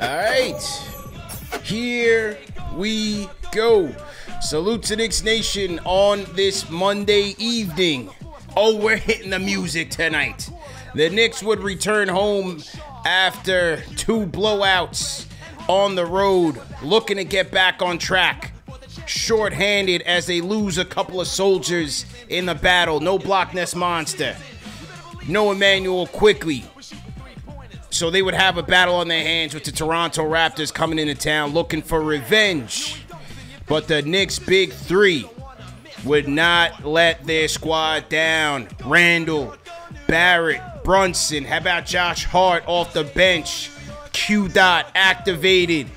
All right. Here we go. Salute to Knicks Nation on this Monday evening. Oh, we're hitting the music tonight. The Knicks would return home after two blowouts on the road, looking to get back on track. Short-handed as they lose a couple of soldiers in the battle. No Block Ness Monster. No Emmanuel Quickley. So they would have a battle on their hands with the Toronto Raptors coming into town looking for revenge. But the Knicks' big three would not let their squad down. Randle, Barrett, Brunson. How about Josh Hart off the bench? Q Dot activated.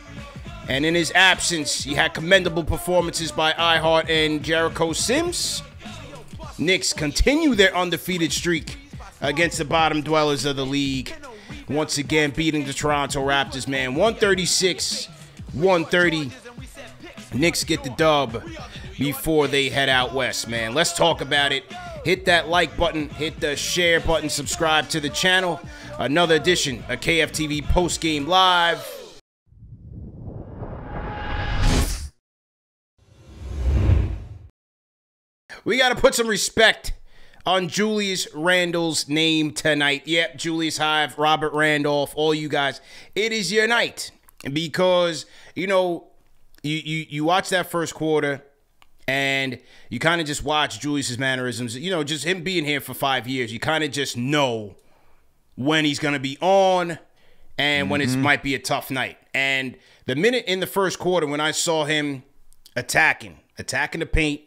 And in his absence, he had commendable performances by I-Hart and Jericho Sims. Knicks continue their undefeated streak against the bottom dwellers of the league. Once again, beating the Toronto Raptors, man. 136, 130. Knicks get the dub before they head out west, man. Let's talk about it. Hit that like button, hit the share button, subscribe to the channel. Another edition of KFTV Post Game Live. We got to put some respect on Julius Randle's name tonight. Yep, Julius Hive, Robert Randolph, all you guys. It is your night because, you know, you, you, you watch that first quarter and you kind of just watch Julius's mannerisms. You know, just him being here for five years, you kind of just know when he's going to be on and when it mm-hmm. might be a tough night. And the minute in the first quarter when I saw him attacking, attacking the paint,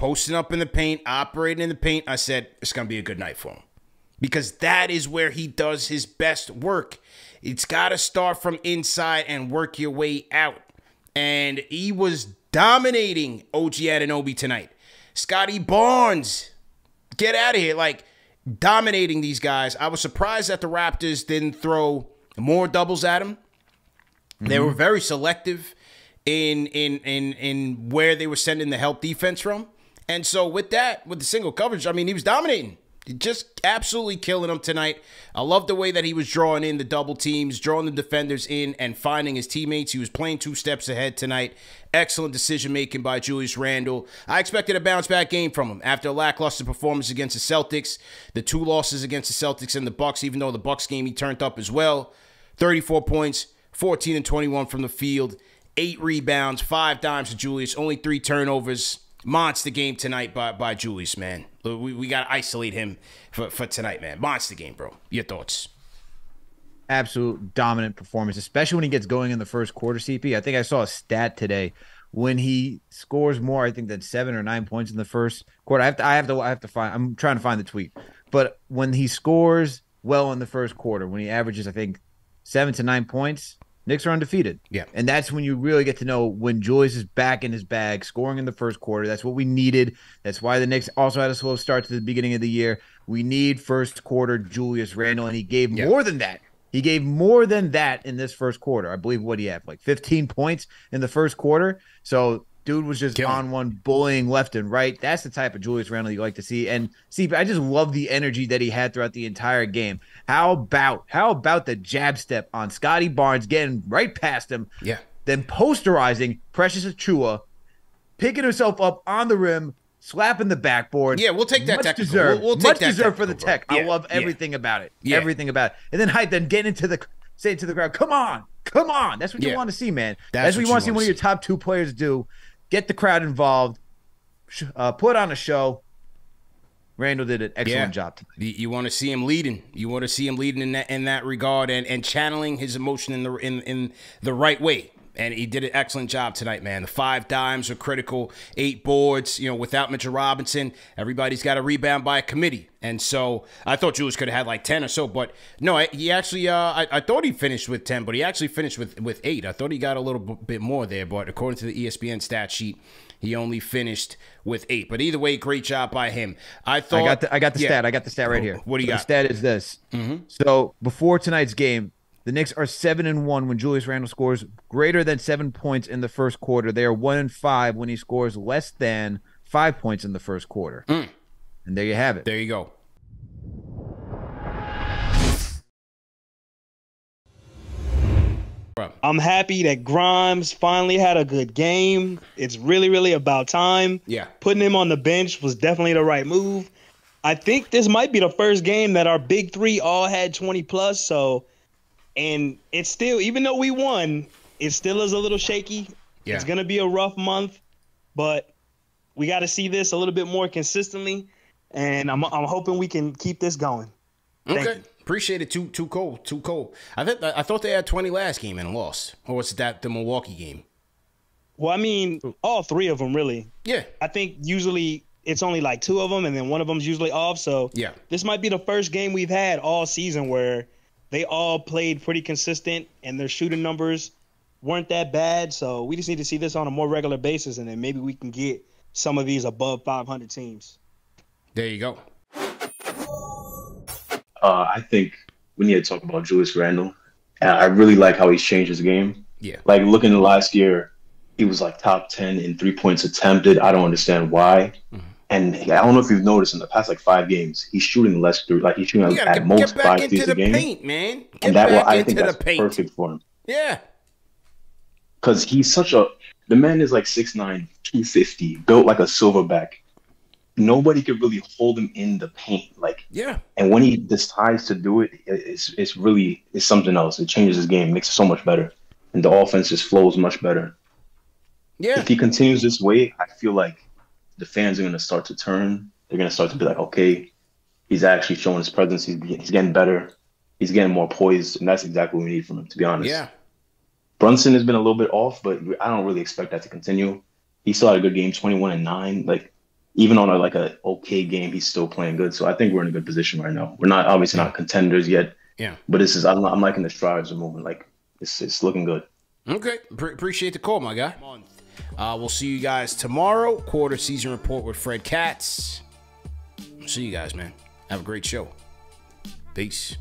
posting up in the paint, operating in the paint, I said, it's going to be a good night for him. Because that is where he does his best work. It's got to start from inside and work your way out. And he was dominating OG Anunoby tonight. Scottie Barnes, get out of here. Like, dominating these guys. I was surprised that the Raptors didn't throw more doubles at him. They mm-hmm. were very selective in in in in where they were sending the help defense from. And so with that, with the single coverage, I mean, he was dominating. Just absolutely killing them tonight. I love the way that he was drawing in the double teams, drawing the defenders in, and finding his teammates. He was playing two steps ahead tonight. Excellent decision making by Julius Randle. I expected a bounce back game from him after a lackluster performance against the Celtics, the two losses against the Celtics and the Bucks. Even though the Bucks game he turned up as well, 34 points, 14 and 21 from the field, eight rebounds, five dimes to Julius, only three turnovers monster game tonight by, by Julius, man. We, we got to isolate him for, for tonight, man. Monster game, bro. Your thoughts? Absolute dominant performance, especially when he gets going in the first quarter, CP. I think I saw a stat today when he scores more, I think than seven or nine points in the first quarter. I have to, I have to, I have to find. I'm trying to find the tweet, but when he scores well in the first quarter, when he averages, I think seven to nine points, Knicks are undefeated. Yeah. And that's when you really get to know when Julius is back in his bag, scoring in the first quarter. That's what we needed. That's why the Knicks also had a slow start to the beginning of the year. We need first quarter Julius Randle, and he gave Yeah. more than that. He gave more than that in this first quarter. I believe what he had, like 15 points in the first quarter. So dude was just Killing. on one bullying left and right. That's the type of Julius Randle you like to see. And see, I just love the energy that he had throughout the entire game. How about how about the jab step on Scottie Barnes getting right past him, Yeah. then posterizing Precious Achiuwa, picking himself up on the rim, slapping the backboard. Yeah, we'll take that Much technical. deserved. We'll- we'll take Much that deserved for the tech. bro. I Yeah, love yeah. everything about it. Yeah. Everything about it. And then Hyde then getting into the saying to the crowd, "Come on, come on." That's what Yeah. you want to see, man. That's That's, what what you want to see one of your top two players do. Get the crowd involved. sh- Uh, put on a show. Randle did an excellent job tonight. You, you want to see him leading. You want to see him leading in that in that regard and, and channeling his emotion in the in in the right way. And he did an excellent job tonight, man. The five dimes are critical, eight boards. You know, without Mitchell Robinson, everybody's got a rebound by a committee. And so I thought Julius could have had like ten or so, but no, he actually. Uh, I, I thought he finished with ten, but he actually finished with with eight. I thought he got a little bit more there, but according to the ESPN stat sheet, he only finished with eight. But either way, great job by him. I thought I got the I got the Yeah. stat. I got the stat right here. What do you So got? The stat is this. So before tonight's game, the Knicks are seven and one when Julius Randle scores greater than seven points in the first quarter. They are one and five when he scores less than five points in the first quarter. Mm. And there you have it. There you go. I'm happy that Grimes finally had a good game. It's really, really about time. Yeah. Putting him on the bench was definitely the right move. I think this might be the first game that our big three all had 20 plus. So, and it's still, even though we won, it still is a little shaky. Yeah. It's going to be a rough month, but we got to see this a little bit more consistently. And I'm, I'm hoping we can keep this going. Thank Okay. you. Appreciate it. Too too cold. Too cold. I think I thought they had 20 last game and lost. Or was that the Milwaukee game? Well, I mean, all three of them really. Yeah. I think usually it's only like two of them, and then one of them's usually off. So Yeah. this might be the first game we've had all season where they all played pretty consistent, and their shooting numbers weren't that bad. So we just need to see this on a more regular basis, and then maybe we can get some of these above 500 teams. There you go. Uh, I think we need to talk about Julius Randle. And I really like how he's changed his game. Yeah. Like looking at last year, he was like top ten in three points attempted. I don't understand why. Mm-hmm. And I don't know if you've noticed in the past like five games, he's shooting less through. Like he's shooting at most get back five into threes the a game, paint, man. Get and that will, I think that's paint. perfect for him Yeah. because he's such a the man is like 6'9", 250, built like a silverback. Nobody could really hold him in the paint. Like Yeah. and when he decides to do it, it's it's really it's something else. It changes his game, makes it so much better, and the offense just flows much better. Yeah. If he continues this way, I feel like the fans are gonna start to turn. They're gonna start to be like, okay, he's actually showing his presence. He's he's getting better. He's getting more poised, and that's exactly what we need from him. To be honest, Yeah. Brunson has been a little bit off, but I don't really expect that to continue. He still had a good game, twenty-one and nine. Like even on a like a okay game, he's still playing good. So I think we're in a good position right now. We're not obviously not contenders yet, Yeah. but this is I'm, I'm liking the strides we're moving. Like it's it's looking good. Okay. Pre- appreciate the call, my guy. Uh, we'll see you guys tomorrow. Quarter season report with Fred Katz. See you guys, man. Have a great show. Peace.